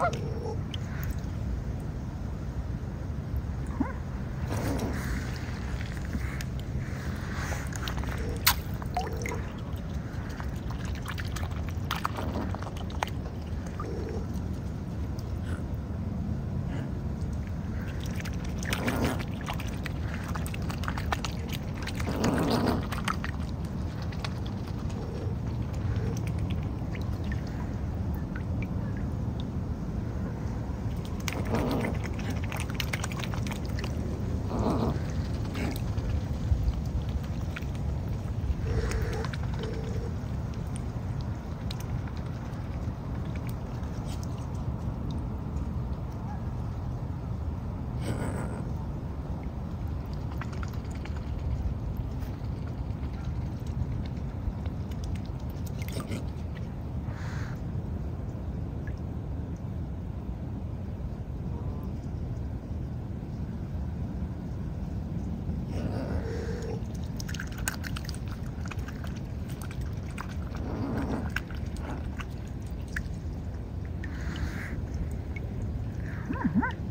おっ。Mm-hmm.